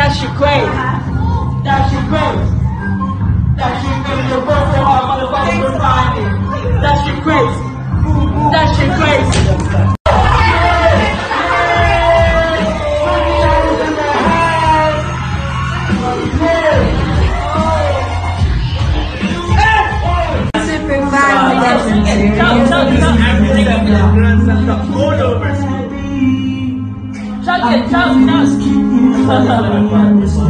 That shit crazy. That shit crazy. That shit crazy. The both of oh, our motherfuckers were finding. That shit crazy. That shit crazy. Chuck it, Chuck, Chuck. Hari.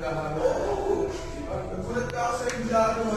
Magkakaroon. Diba? Nagulat ka ako sa exam.